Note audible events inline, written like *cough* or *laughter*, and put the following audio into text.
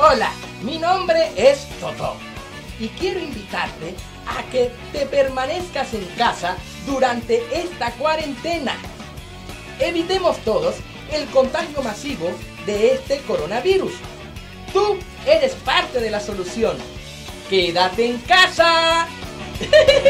Hola, mi nombre es Toto y quiero invitarte a que te permanezcas en casa durante esta cuarentena. Evitemos todos el contagio masivo de este coronavirus. Tú eres parte de la solución. Quédate en casa. *laughs*